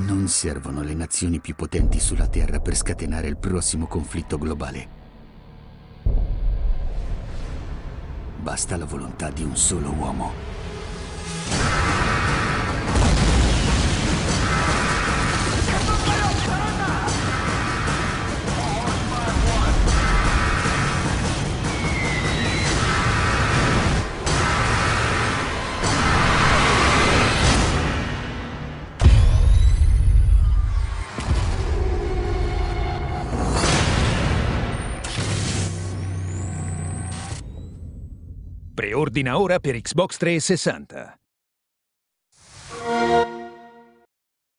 Non servono le nazioni più potenti sulla Terra per scatenare il prossimo conflitto globale. Basta la volontà di un solo uomo. Preordina ora per Xbox 360.